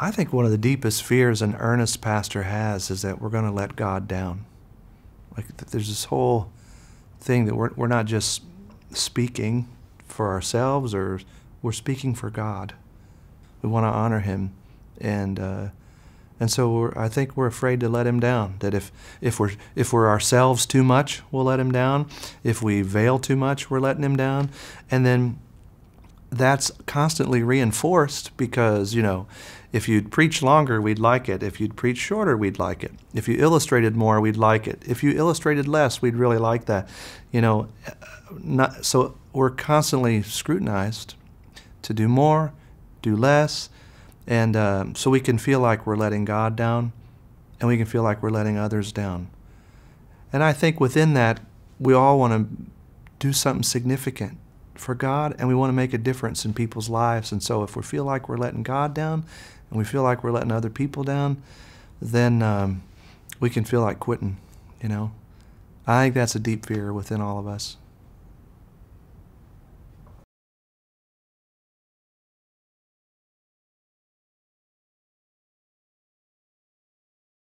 I think one of the deepest fears an earnest pastor has is that we're going to let God down. Like there's this whole thing that we're, we're not just speaking for ourselves or we're speaking for God. We want to honor Him. And, uh, and so I think we're afraid to let Him down. That if, if, we're, if we're ourselves too much, we'll let Him down. If we veil too much, we're letting Him down. And then that's constantly reinforced because, you know, if you'd preach longer, we'd like it. If you'd preach shorter, we'd like it. If you illustrated more, we'd like it. If you illustrated less, we'd really like that. You know, not, so we're constantly scrutinized to do more, do less, and uh, so we can feel like we're letting God down, and we can feel like we're letting others down. And I think within that, we all want to do something significant for God, and we want to make a difference in people's lives. And so if we feel like we're letting God down, and we feel like we're letting other people down, then um, we can feel like quitting, you know. I think that's a deep fear within all of us.